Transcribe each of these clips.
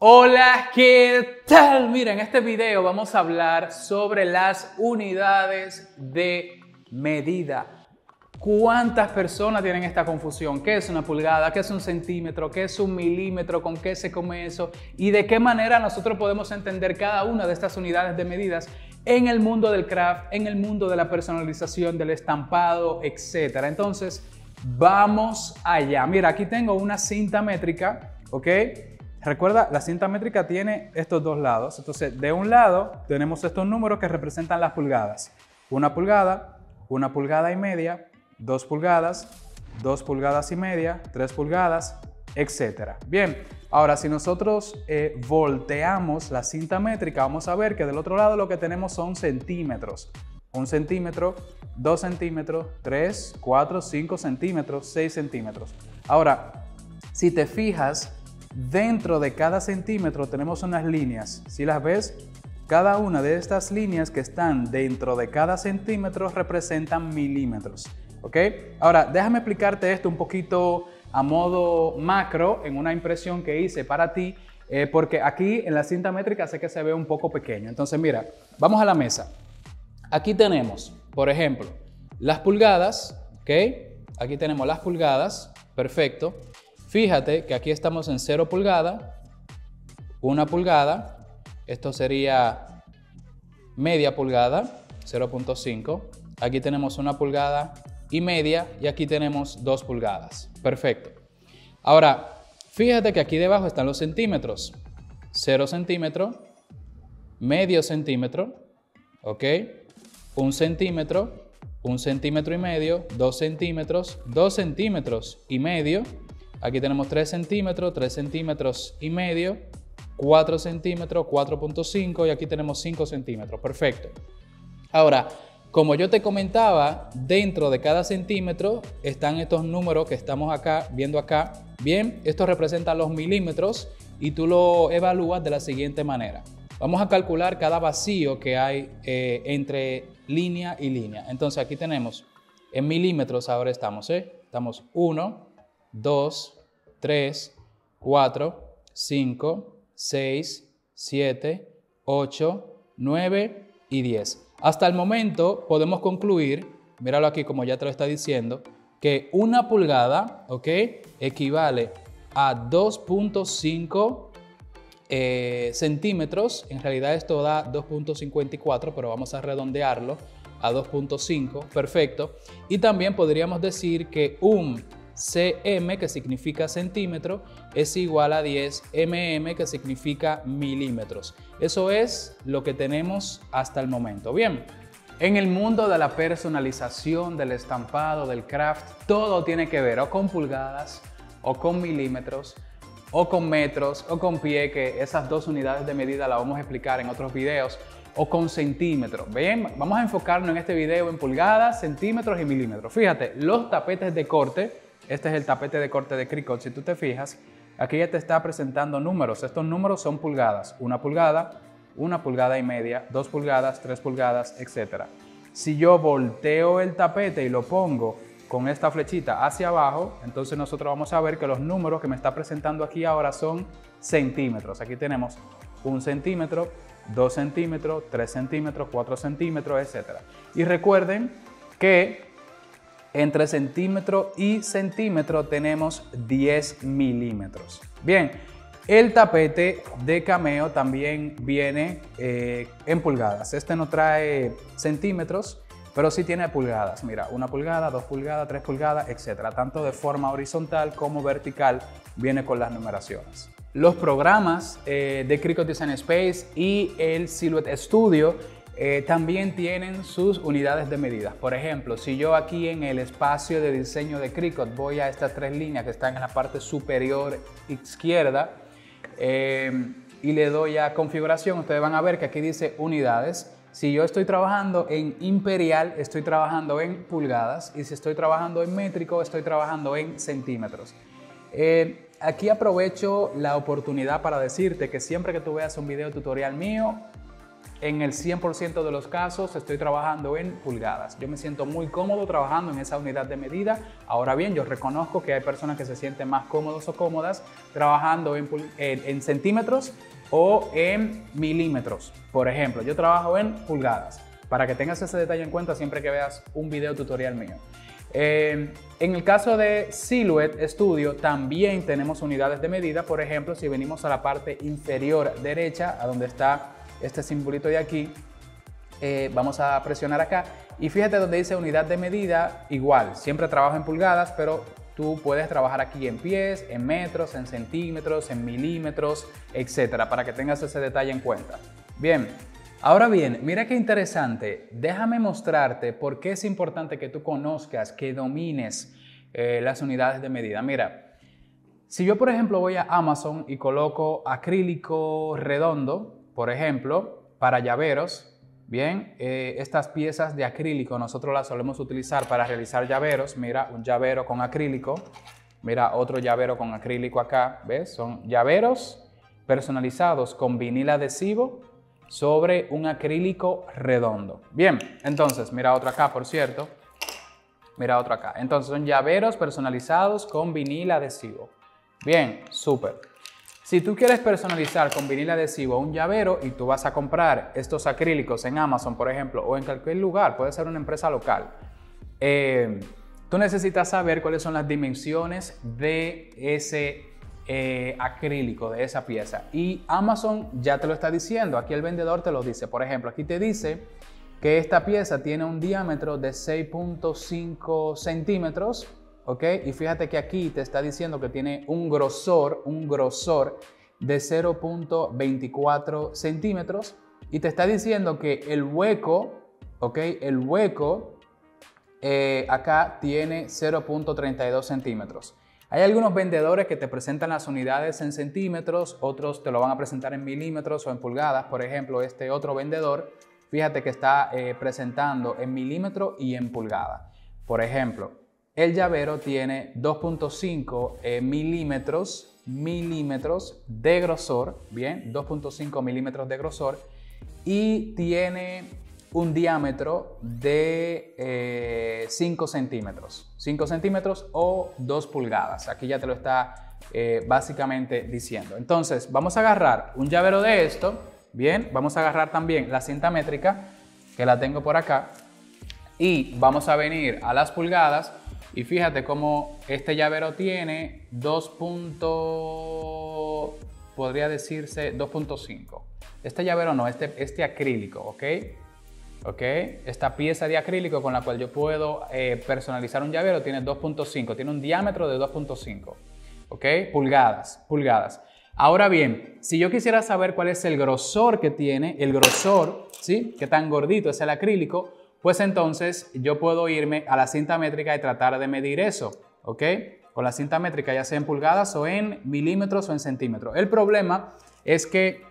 Hola, ¿qué tal? Mira, en este video vamos a hablar sobre las unidades de medida. ¿Cuántas personas tienen esta confusión? ¿Qué es una pulgada? ¿Qué es un centímetro? ¿Qué es un milímetro? ¿Con qué se come eso? ¿Y de qué manera nosotros podemos entender cada una de estas unidades de medidas en el mundo del craft, en el mundo de la personalización, del estampado, etcétera? Entonces, vamos allá. Mira, aquí tengo una cinta métrica, ¿ok? Recuerda, la cinta métrica tiene estos dos lados. Entonces, de un lado tenemos estos números que representan las pulgadas. Una pulgada, una pulgada y media, dos pulgadas, dos pulgadas y media, tres pulgadas, etc. Bien, ahora si nosotros eh, volteamos la cinta métrica, vamos a ver que del otro lado lo que tenemos son centímetros. Un centímetro, dos centímetros, tres, cuatro, cinco centímetros, seis centímetros. Ahora, si te fijas, Dentro de cada centímetro tenemos unas líneas. Si las ves, cada una de estas líneas que están dentro de cada centímetro representan milímetros. ¿Ok? Ahora, déjame explicarte esto un poquito a modo macro en una impresión que hice para ti, eh, porque aquí en la cinta métrica sé que se ve un poco pequeño. Entonces, mira, vamos a la mesa. Aquí tenemos, por ejemplo, las pulgadas, ¿ok? Aquí tenemos las pulgadas, perfecto. Fíjate que aquí estamos en 0 pulgada, 1 pulgada, esto sería media pulgada, 0.5. Aquí tenemos una pulgada y media y aquí tenemos 2 pulgadas. Perfecto. Ahora, fíjate que aquí debajo están los centímetros. 0 centímetro, medio centímetro, ¿ok? 1 centímetro, 1 centímetro y medio, 2 centímetros, 2 centímetros y medio, Aquí tenemos 3 centímetros, 3 centímetros y medio, 4 centímetros, 4.5 y aquí tenemos 5 centímetros. Perfecto. Ahora, como yo te comentaba, dentro de cada centímetro están estos números que estamos acá viendo acá. Bien, esto representa los milímetros y tú lo evalúas de la siguiente manera. Vamos a calcular cada vacío que hay eh, entre línea y línea. Entonces aquí tenemos en milímetros, ahora estamos, ¿eh? Estamos 1, 2, 3, 4, 5, 6, 7, 8, 9 y 10. Hasta el momento podemos concluir, míralo aquí como ya te lo está diciendo, que una pulgada, ¿ok? Equivale a 2.5 eh, centímetros. En realidad esto da 2.54, pero vamos a redondearlo a 2.5, perfecto. Y también podríamos decir que un cm, que significa centímetro, es igual a 10 mm, que significa milímetros. Eso es lo que tenemos hasta el momento. Bien, en el mundo de la personalización, del estampado, del craft, todo tiene que ver o con pulgadas, o con milímetros, o con metros, o con pie, que esas dos unidades de medida las vamos a explicar en otros videos, o con centímetros. Bien, vamos a enfocarnos en este video en pulgadas, centímetros y milímetros. Fíjate, los tapetes de corte este es el tapete de corte de Cricut. Si tú te fijas, aquí ya te está presentando números. Estos números son pulgadas. Una pulgada, una pulgada y media, dos pulgadas, tres pulgadas, etc. Si yo volteo el tapete y lo pongo con esta flechita hacia abajo, entonces nosotros vamos a ver que los números que me está presentando aquí ahora son centímetros. Aquí tenemos un centímetro, dos centímetros, tres centímetros, cuatro centímetros, etc. Y recuerden que entre centímetro y centímetro tenemos 10 milímetros. Bien, el tapete de cameo también viene eh, en pulgadas. Este no trae centímetros, pero sí tiene pulgadas. Mira, una pulgada, dos pulgadas, tres pulgadas, etc. Tanto de forma horizontal como vertical viene con las numeraciones. Los programas eh, de Cricut Design Space y el Silhouette Studio eh, también tienen sus unidades de medida. Por ejemplo, si yo aquí en el espacio de diseño de Cricut voy a estas tres líneas que están en la parte superior izquierda eh, y le doy a configuración, ustedes van a ver que aquí dice unidades. Si yo estoy trabajando en imperial, estoy trabajando en pulgadas y si estoy trabajando en métrico, estoy trabajando en centímetros. Eh, aquí aprovecho la oportunidad para decirte que siempre que tú veas un video tutorial mío, en el 100% de los casos estoy trabajando en pulgadas. Yo me siento muy cómodo trabajando en esa unidad de medida. Ahora bien, yo reconozco que hay personas que se sienten más cómodos o cómodas trabajando en, centímetros o en milímetros. Por ejemplo, yo trabajo en pulgadas. Para que tengas ese detalle en cuenta siempre que veas un video tutorial mío. Eh, en el caso de Silhouette Studio también tenemos unidades de medida. Por ejemplo, si venimos a la parte inferior derecha, a donde está este simbolito de aquí, eh, vamos a presionar acá y fíjate donde dice unidad de medida, igual, siempre trabajo en pulgadas, pero tú puedes trabajar aquí en pies, en metros, en centímetros, en milímetros, etcétera, para que tengas ese detalle en cuenta. Bien, ahora bien, mira qué interesante, déjame mostrarte por qué es importante que tú conozcas, que domines eh, las unidades de medida. Mira, si yo por ejemplo voy a Amazon y coloco acrílico redondo, por ejemplo, para llaveros, bien, eh, estas piezas de acrílico nosotros las solemos utilizar para realizar llaveros. Mira, un llavero con acrílico. Mira, otro llavero con acrílico acá, ¿ves? Son llaveros personalizados con vinil adhesivo sobre un acrílico redondo. Bien, entonces, mira otro acá, por cierto. Mira otro acá. Entonces, son llaveros personalizados con vinil adhesivo. Bien, súper. Si tú quieres personalizar con vinil adhesivo un llavero y tú vas a comprar estos acrílicos en Amazon, por ejemplo, o en cualquier lugar, puede ser una empresa local, eh, tú necesitas saber cuáles son las dimensiones de ese eh, acrílico, de esa pieza. Y Amazon ya te lo está diciendo, aquí el vendedor te lo dice. Por ejemplo, aquí te dice que esta pieza tiene un diámetro de 6.5 centímetros ¿ok? Y fíjate que aquí te está diciendo que tiene un grosor, un grosor de 0.24 centímetros y te está diciendo que el hueco, ¿ok? El hueco eh, acá tiene 0.32 centímetros. Hay algunos vendedores que te presentan las unidades en centímetros, otros te lo van a presentar en milímetros o en pulgadas. Por ejemplo, este otro vendedor, fíjate que está eh, presentando en milímetro y en pulgada. Por ejemplo, el llavero tiene 2.5 eh, milímetros, milímetros de grosor, bien, 2.5 milímetros de grosor y tiene un diámetro de 5 eh, centímetros, 5 centímetros o 2 pulgadas. Aquí ya te lo está eh, básicamente diciendo. Entonces, vamos a agarrar un llavero de esto, bien, vamos a agarrar también la cinta métrica, que la tengo por acá, y vamos a venir a las pulgadas y fíjate cómo este llavero tiene 2. podría decirse 2.5. Este llavero no, este, este acrílico, ¿ok? ¿Ok? Esta pieza de acrílico con la cual yo puedo eh, personalizar un llavero tiene 2.5, tiene un diámetro de 2.5, ¿ok? Pulgadas, pulgadas. Ahora bien, si yo quisiera saber cuál es el grosor que tiene, el grosor, ¿sí? Qué tan gordito es el acrílico, pues entonces yo puedo irme a la cinta métrica y tratar de medir eso, ¿ok? Con la cinta métrica, ya sea en pulgadas o en milímetros o en centímetros. El problema es que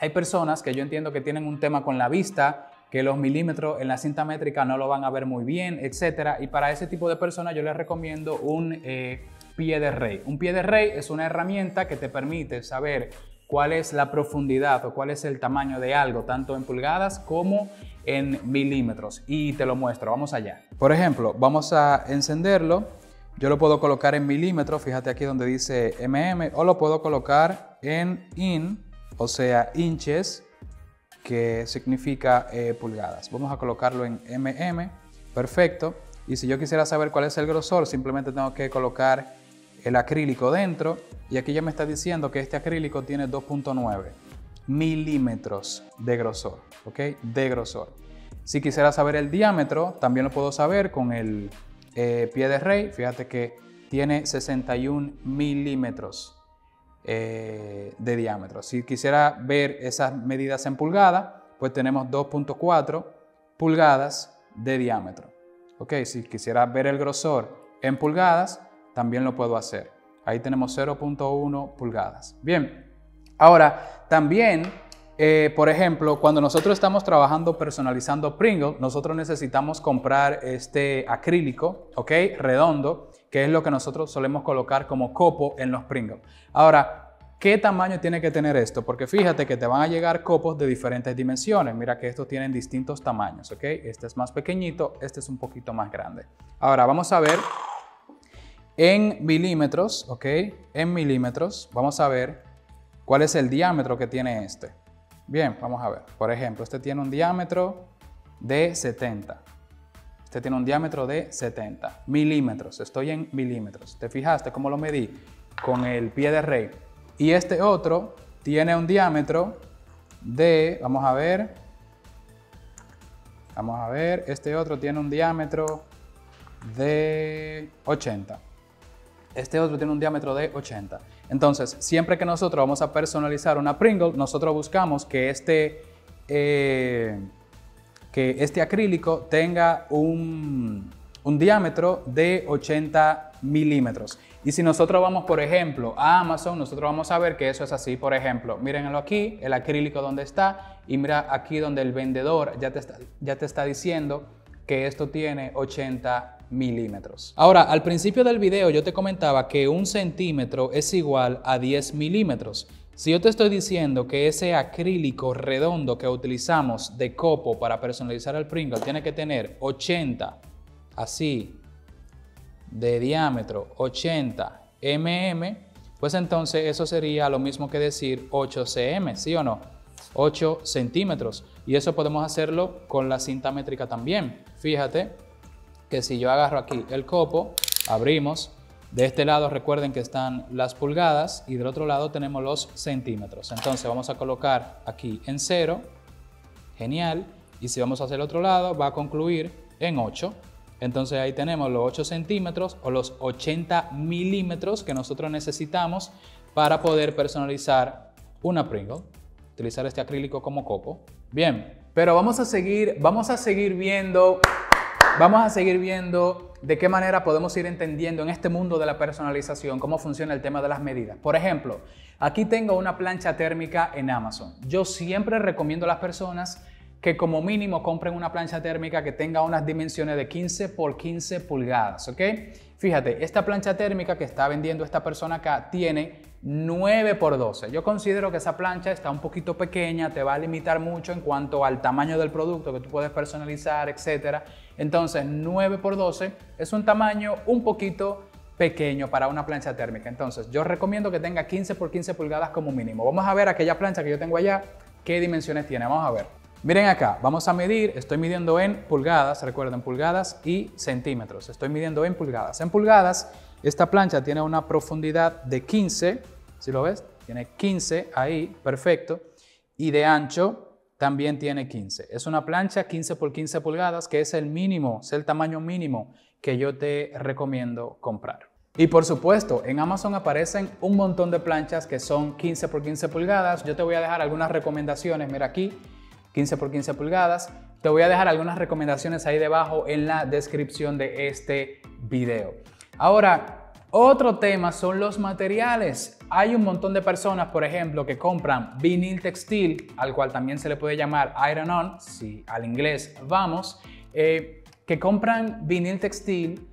hay personas que yo entiendo que tienen un tema con la vista, que los milímetros en la cinta métrica no lo van a ver muy bien, etc. Y para ese tipo de personas yo les recomiendo un eh, pie de rey. Un pie de rey es una herramienta que te permite saber cuál es la profundidad o cuál es el tamaño de algo, tanto en pulgadas como en milímetros. Y te lo muestro, vamos allá. Por ejemplo, vamos a encenderlo. Yo lo puedo colocar en milímetros, fíjate aquí donde dice mm, o lo puedo colocar en in, o sea, inches, que significa eh, pulgadas. Vamos a colocarlo en mm, perfecto. Y si yo quisiera saber cuál es el grosor, simplemente tengo que colocar el acrílico dentro y aquí ya me está diciendo que este acrílico tiene 2.9 milímetros de grosor, ¿ok? De grosor. Si quisiera saber el diámetro, también lo puedo saber con el eh, pie de rey. Fíjate que tiene 61 milímetros eh, de diámetro. Si quisiera ver esas medidas en pulgada, pues tenemos 2.4 pulgadas de diámetro. Ok, si quisiera ver el grosor en pulgadas, también lo puedo hacer. Ahí tenemos 0.1 pulgadas. Bien, ahora también, eh, por ejemplo, cuando nosotros estamos trabajando personalizando Pringle, nosotros necesitamos comprar este acrílico, ¿ok? Redondo, que es lo que nosotros solemos colocar como copo en los Pringles. Ahora, ¿Qué tamaño tiene que tener esto? Porque fíjate que te van a llegar copos de diferentes dimensiones. Mira que estos tienen distintos tamaños, ¿ok? Este es más pequeñito, este es un poquito más grande. Ahora vamos a ver en milímetros, ¿ok? En milímetros, vamos a ver cuál es el diámetro que tiene este. Bien, vamos a ver. Por ejemplo, este tiene un diámetro de 70. Este tiene un diámetro de 70 milímetros. Estoy en milímetros. ¿Te fijaste cómo lo medí? Con el pie de rey. Y este otro tiene un diámetro de, vamos a ver, vamos a ver, este otro tiene un diámetro de 80. Este otro tiene un diámetro de 80. Entonces, siempre que nosotros vamos a personalizar una Pringle, nosotros buscamos que este, eh, que este acrílico tenga un, un diámetro de 80 milímetros. Y si nosotros vamos, por ejemplo, a Amazon, nosotros vamos a ver que eso es así. Por ejemplo, mírenlo aquí, el acrílico donde está, y mira aquí donde el vendedor ya te está, ya te está diciendo que esto tiene 80 milímetros. Ahora, al principio del video yo te comentaba que un centímetro es igual a 10 milímetros. Si yo te estoy diciendo que ese acrílico redondo que utilizamos de copo para personalizar el Pringle tiene que tener 80, así, de diámetro 80 mm, pues entonces eso sería lo mismo que decir 8 cm, ¿sí o no? 8 centímetros. Y eso podemos hacerlo con la cinta métrica también. Fíjate que si yo agarro aquí el copo, abrimos, de este lado recuerden que están las pulgadas y del otro lado tenemos los centímetros. Entonces vamos a colocar aquí en 0, genial, y si vamos hacia el otro lado va a concluir en 8. Entonces ahí tenemos los 8 centímetros o los 80 milímetros que nosotros necesitamos para poder personalizar una Pringle. Utilizar este acrílico como copo. Bien, pero vamos a seguir, vamos a seguir viendo, vamos a seguir viendo de qué manera podemos ir entendiendo en este mundo de la personalización cómo funciona el tema de las medidas. Por ejemplo, aquí tengo una plancha térmica en Amazon. Yo siempre recomiendo a las personas que como mínimo compren una plancha térmica que tenga unas dimensiones de 15 por 15 pulgadas, ¿ok? Fíjate, esta plancha térmica que está vendiendo esta persona acá tiene 9 por 12. Yo considero que esa plancha está un poquito pequeña, te va a limitar mucho en cuanto al tamaño del producto que tú puedes personalizar, etc. Entonces, 9 por 12 es un tamaño un poquito pequeño para una plancha térmica. Entonces, yo recomiendo que tenga 15 por 15 pulgadas como mínimo. Vamos a ver aquella plancha que yo tengo allá, qué dimensiones tiene. Vamos a ver. Miren acá, vamos a medir, estoy midiendo en pulgadas, recuerden pulgadas y centímetros, estoy midiendo en pulgadas. En pulgadas, esta plancha tiene una profundidad de 15, si lo ves, tiene 15 ahí, perfecto, y de ancho también tiene 15. Es una plancha 15 por 15 pulgadas, que es el mínimo, es el tamaño mínimo que yo te recomiendo comprar. Y por supuesto, en Amazon aparecen un montón de planchas que son 15 por 15 pulgadas. Yo te voy a dejar algunas recomendaciones, mira aquí, 15 por 15 pulgadas. Te voy a dejar algunas recomendaciones ahí debajo en la descripción de este video. Ahora, otro tema son los materiales. Hay un montón de personas, por ejemplo, que compran vinil textil, al cual también se le puede llamar iron on, si al inglés vamos, eh, que compran vinil textil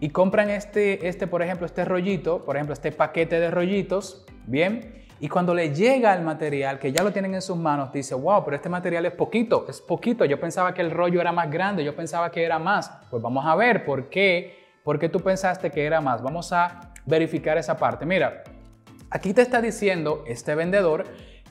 y compran este, este, por ejemplo, este rollito, por ejemplo, este paquete de rollitos, bien, y cuando le llega el material, que ya lo tienen en sus manos, dice, wow, pero este material es poquito, es poquito. Yo pensaba que el rollo era más grande, yo pensaba que era más. Pues vamos a ver por qué, por qué tú pensaste que era más. Vamos a verificar esa parte. Mira, aquí te está diciendo este vendedor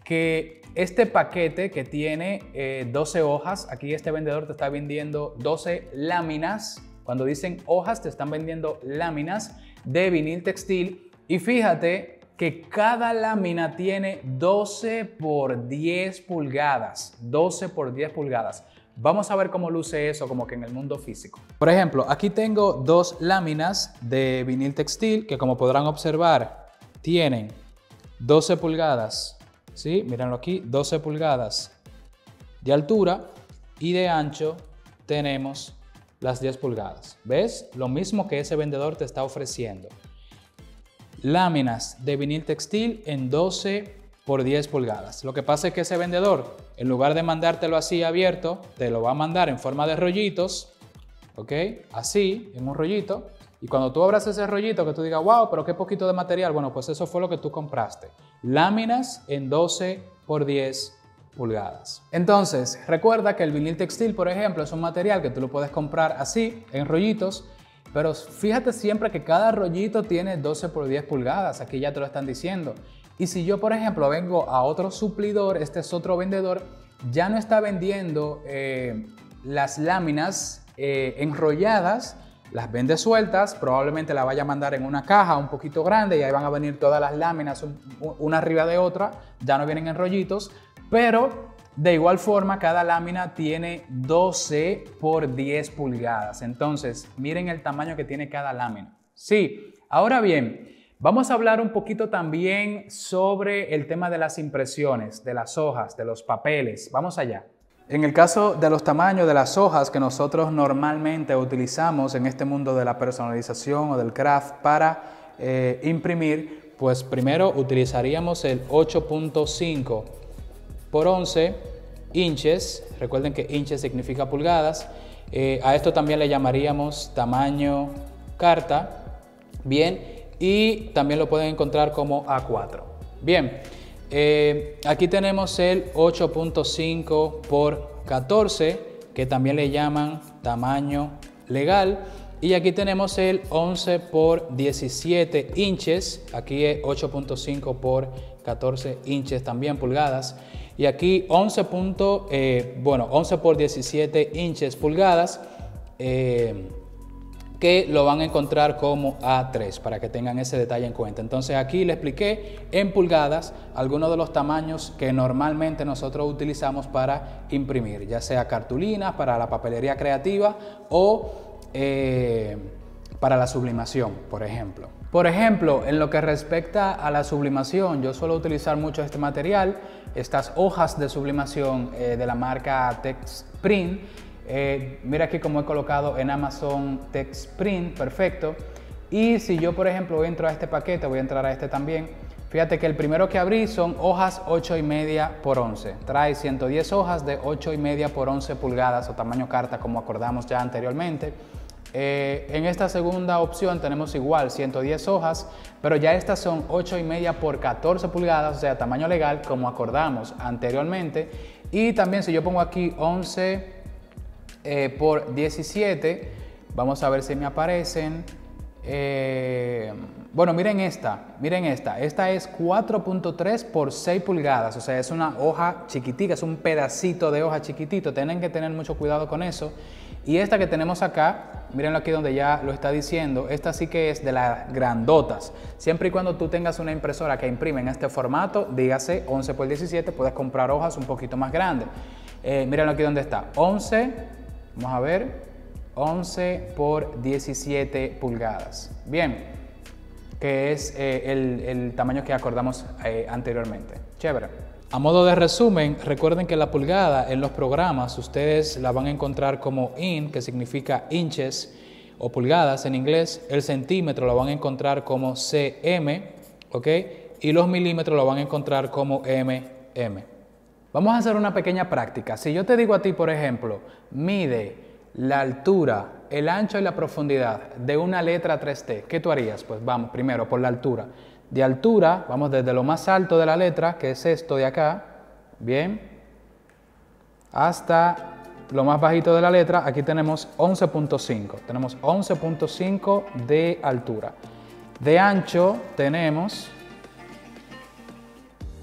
que este paquete que tiene 12 eh, hojas, aquí este vendedor te está vendiendo 12 láminas. Cuando dicen hojas, te están vendiendo láminas de vinil textil. Y fíjate que cada lámina tiene 12 por 10 pulgadas. 12 por 10 pulgadas. Vamos a ver cómo luce eso como que en el mundo físico. Por ejemplo, aquí tengo dos láminas de vinil textil que como podrán observar tienen 12 pulgadas. ¿Sí? Mírenlo aquí, 12 pulgadas de altura y de ancho tenemos las 10 pulgadas. ¿Ves? Lo mismo que ese vendedor te está ofreciendo láminas de vinil textil en 12 por 10 pulgadas. Lo que pasa es que ese vendedor, en lugar de mandártelo así abierto, te lo va a mandar en forma de rollitos, ¿ok? Así, en un rollito. Y cuando tú abras ese rollito que tú digas, wow, pero qué poquito de material, bueno, pues eso fue lo que tú compraste. láminas en 12 por 10 pulgadas. Entonces, recuerda que el vinil textil, por ejemplo, es un material que tú lo puedes comprar así, en rollitos, pero fíjate siempre que cada rollito tiene 12 por 10 pulgadas, aquí ya te lo están diciendo. Y si yo, por ejemplo, vengo a otro suplidor, este es otro vendedor, ya no está vendiendo eh, las láminas eh, enrolladas, las vende sueltas, probablemente la vaya a mandar en una caja un poquito grande y ahí van a venir todas las láminas una arriba de otra, ya no vienen en rollitos, pero de igual forma cada lámina tiene 12 por 10 pulgadas, entonces miren el tamaño que tiene cada lámina. Sí, ahora bien, vamos a hablar un poquito también sobre el tema de las impresiones, de las hojas, de los papeles, vamos allá. En el caso de los tamaños de las hojas que nosotros normalmente utilizamos en este mundo de la personalización o del craft para eh, imprimir, pues primero utilizaríamos el 8.5 por 11 inches. Recuerden que inches significa pulgadas. Eh, a esto también le llamaríamos tamaño carta. Bien, y también lo pueden encontrar como A4. Bien. Eh, aquí tenemos el 8.5 por 14, que también le llaman tamaño legal. Y aquí tenemos el 11 por 17 inches, aquí es 8.5 por 14 inches también pulgadas. Y aquí 11, eh, bueno, 11 por 17 inches pulgadas. Eh, que lo van a encontrar como A3 para que tengan ese detalle en cuenta. Entonces aquí le expliqué en pulgadas algunos de los tamaños que normalmente nosotros utilizamos para imprimir, ya sea cartulinas para la papelería creativa o eh, para la sublimación, por ejemplo. Por ejemplo, en lo que respecta a la sublimación, yo suelo utilizar mucho este material, estas hojas de sublimación eh, de la marca Texprint eh, mira aquí como he colocado en Amazon Text Print, perfecto. Y si yo, por ejemplo, entro a este paquete, voy a entrar a este también. Fíjate que el primero que abrí son hojas 8 y media por 11. Trae 110 hojas de 8 y media por 11 pulgadas o tamaño carta como acordamos ya anteriormente. Eh, en esta segunda opción tenemos igual 110 hojas, pero ya estas son 8 y media por 14 pulgadas, o sea, tamaño legal como acordamos anteriormente. Y también si yo pongo aquí 11 eh, por 17. Vamos a ver si me aparecen. Eh, bueno, miren esta, miren esta. Esta es 4.3 por 6 pulgadas, o sea, es una hoja chiquitica, es un pedacito de hoja chiquitito. Tienen que tener mucho cuidado con eso. Y esta que tenemos acá, mirenlo aquí donde ya lo está diciendo, esta sí que es de las grandotas. Siempre y cuando tú tengas una impresora que imprime en este formato, dígase 11 por 17, puedes comprar hojas un poquito más grandes. Eh, mírenlo aquí donde está, 11 Vamos a ver, 11 por 17 pulgadas. Bien, que es eh, el, tamaño que acordamos eh, anteriormente. Chévere. A modo de resumen, recuerden que la pulgada en los programas ustedes la van a encontrar como in, que significa inches o pulgadas en inglés. El centímetro lo van a encontrar como cm, ¿ok? Y los milímetros lo van a encontrar como mm. Vamos a hacer una pequeña práctica. Si yo te digo a ti, por ejemplo, mide la altura, el ancho y la profundidad de una letra 3T, ¿qué tú harías? Pues vamos, primero por la altura. De altura, vamos desde lo más alto de la letra, que es esto de acá, bien, hasta lo más bajito de la letra, aquí tenemos 11.5. Tenemos 11.5 de altura. De ancho tenemos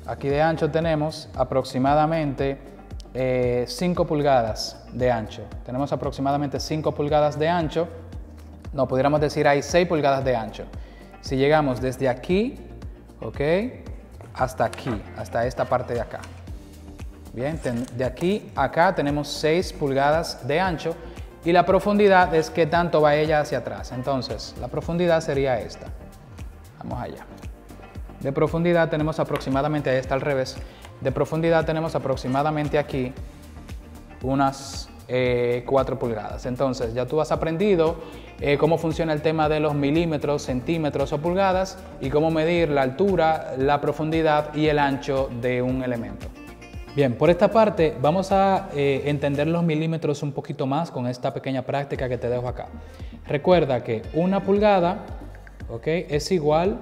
Aquí de ancho tenemos aproximadamente 5 eh, pulgadas de ancho. Tenemos aproximadamente 5 pulgadas de ancho. No, pudiéramos decir hay 6 pulgadas de ancho. Si llegamos desde aquí, ¿ok? Hasta aquí, hasta esta parte de acá. Bien, de aquí a acá tenemos 6 pulgadas de ancho y la profundidad es que tanto va ella hacia atrás. Entonces, la profundidad sería esta. Vamos allá. De profundidad tenemos aproximadamente, ahí está al revés, de profundidad tenemos aproximadamente aquí unas 4 eh, pulgadas. Entonces ya tú has aprendido eh, cómo funciona el tema de los milímetros, centímetros o pulgadas y cómo medir la altura, la profundidad y el ancho de un elemento. Bien, por esta parte vamos a eh, entender los milímetros un poquito más con esta pequeña práctica que te dejo acá. Recuerda que una pulgada okay, es igual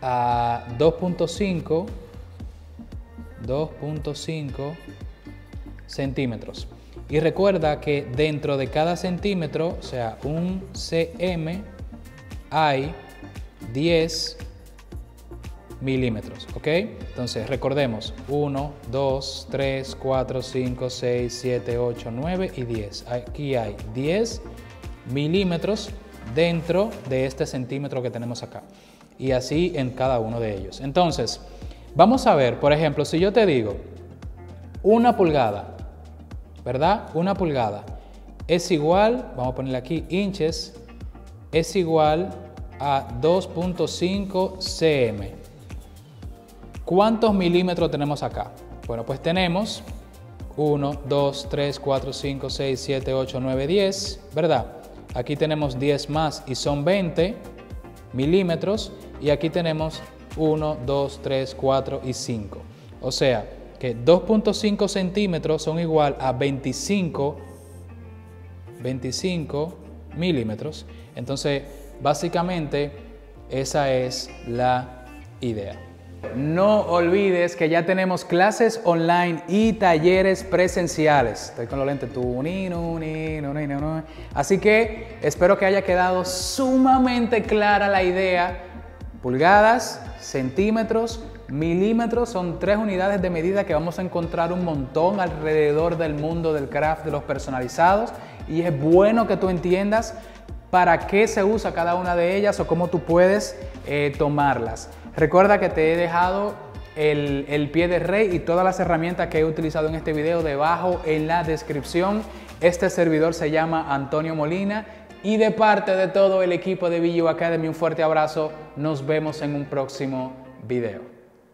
a 2.5 2.5 centímetros. Y recuerda que dentro de cada centímetro, o sea, un cm, hay 10 milímetros, ¿ok? Entonces recordemos 1, 2, 3, 4, 5, 6, 7, 8, 9 y 10. Aquí hay 10 milímetros dentro de este centímetro que tenemos acá. Y así en cada uno de ellos. Entonces, vamos a ver, por ejemplo, si yo te digo una pulgada, ¿verdad? Una pulgada es igual, vamos a ponerle aquí, inches, es igual a 2.5 cm. ¿Cuántos milímetros tenemos acá? Bueno, pues tenemos 1, 2, 3, 4, 5, 6, 7, 8, 9, 10, ¿verdad? Aquí tenemos 10 más y son 20 milímetros. Y aquí tenemos 1, 2, 3, 4 y 5. O sea que 2.5 centímetros son igual a 25, 25 milímetros. Entonces, básicamente, esa es la idea. No olvides que ya tenemos clases online y talleres presenciales. Estoy con los lentes Así que espero que haya quedado sumamente clara la idea. Pulgadas, centímetros, milímetros son tres unidades de medida que vamos a encontrar un montón alrededor del mundo del craft de los personalizados y es bueno que tú entiendas para qué se usa cada una de ellas o cómo tú puedes eh, tomarlas. Recuerda que te he dejado el, el, pie de rey y todas las herramientas que he utilizado en este video debajo en la descripción. Este servidor se llama Antonio Molina y de parte de todo el equipo de Video Academy un fuerte abrazo. Nos vemos en un próximo video.